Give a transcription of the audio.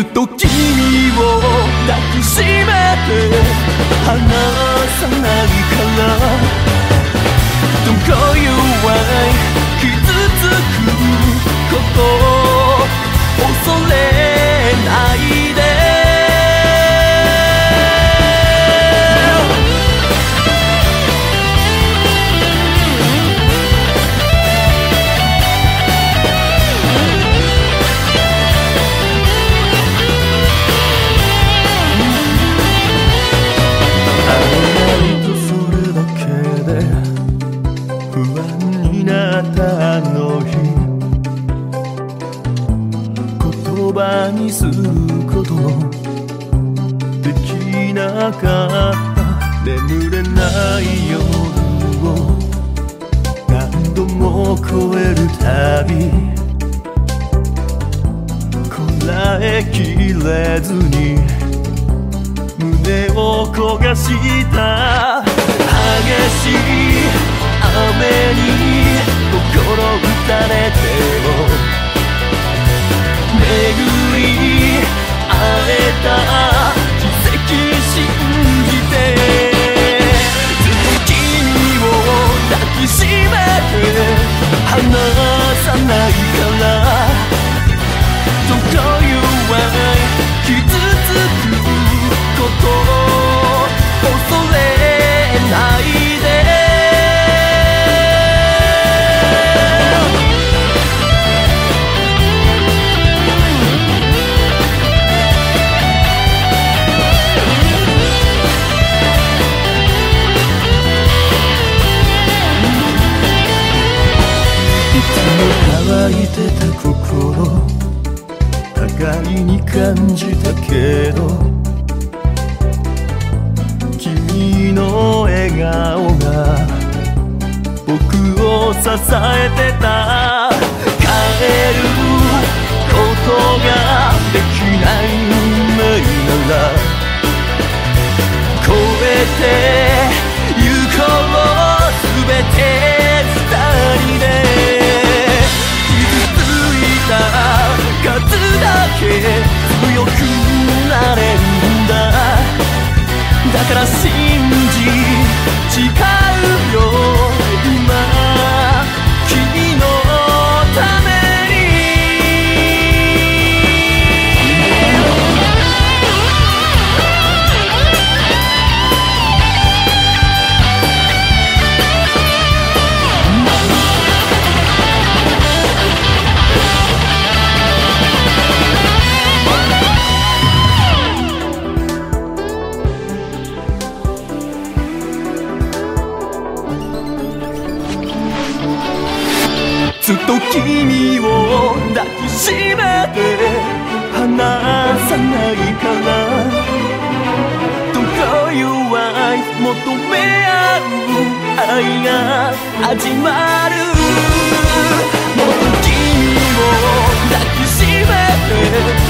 っと君を抱きしめて離さないから。にすることもできなかった眠れない夜を何度も超えるたびこらえきれずに胸を焦がした激しい雨に心打たれて互いに感じたけど君の笑顔が僕を支えてた。帰ることが強くなれるんだ。だから信じ誓うずっと君を抱きしめて離さないからどこ弱い求め合う愛が始まるもっと君を抱きしめて